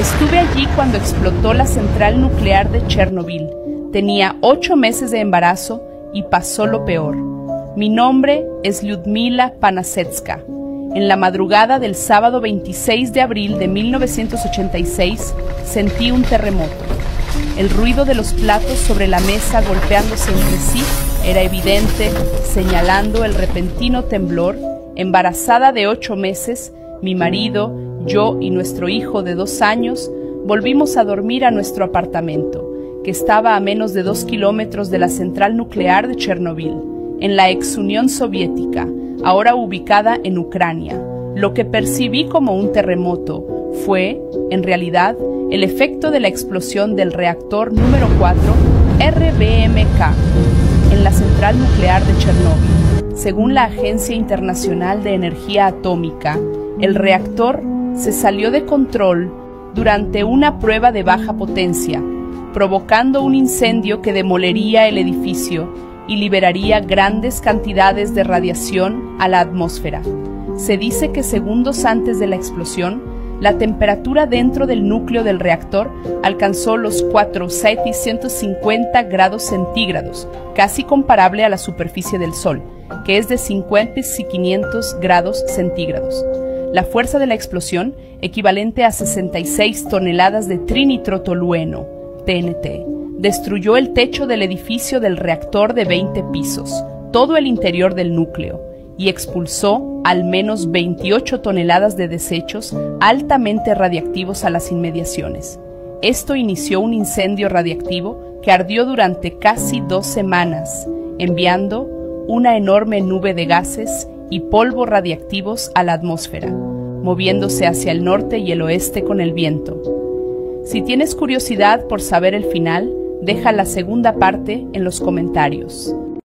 Estuve allí cuando explotó la central nuclear de Chernobyl. Tenía ocho meses de embarazo y pasó lo peor. Mi nombre es Lyudmila Panasetska. En la madrugada del sábado 26 de abril de 1986 sentí un terremoto. El ruido de los platos sobre la mesa golpeándose entre sí era evidente, señalando el repentino temblor. Embarazada de ocho meses, mi marido, yo y nuestro hijo de dos años volvimos a dormir a nuestro apartamento, que estaba a menos de dos kilómetros de la central nuclear de Chernobyl, en la ex Unión Soviética, ahora ubicada en Ucrania. Lo que percibí como un terremoto fue, en realidad, el efecto de la explosión del reactor número 4 RBMK en la central nuclear de Chernóbil. Según la Agencia Internacional de Energía Atómica, el reactor se salió de control durante una prueba de baja potencia, provocando un incendio que demolería el edificio y liberaría grandes cantidades de radiación a la atmósfera. Se dice que segundos antes de la explosión, la temperatura dentro del núcleo del reactor alcanzó los 4.750 grados centígrados, casi comparable a la superficie del Sol, que es de 50 y 500 grados centígrados. La fuerza de la explosión, equivalente a 66 toneladas de trinitrotolueno, TNT, destruyó el techo del edificio del reactor de 20 pisos, todo el interior del núcleo, y expulsó al menos 28 toneladas de desechos altamente radiactivos a las inmediaciones. Esto inició un incendio radiactivo que ardió durante casi dos semanas, enviando una enorme nube de gases y polvo radiactivos a la atmósfera, moviéndose hacia el norte y el oeste con el viento. Si tienes curiosidad por saber el final, deja la segunda parte en los comentarios.